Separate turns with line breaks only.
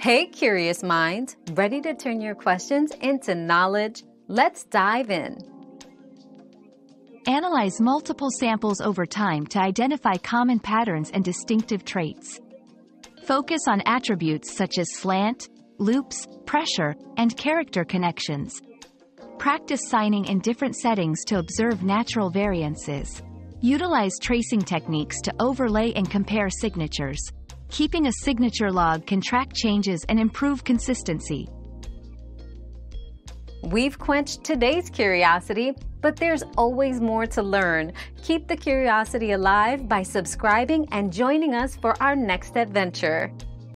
Hey, curious minds, ready to turn your questions into knowledge? Let's dive in.
Analyze multiple samples over time to identify common patterns and distinctive traits. Focus on attributes such as slant, loops, pressure, and character connections. Practice signing in different settings to observe natural variances. Utilize tracing techniques to overlay and compare signatures. Keeping a signature log can track changes and improve consistency.
We've quenched today's curiosity, but there's always more to learn. Keep the curiosity alive by subscribing and joining us for our next adventure.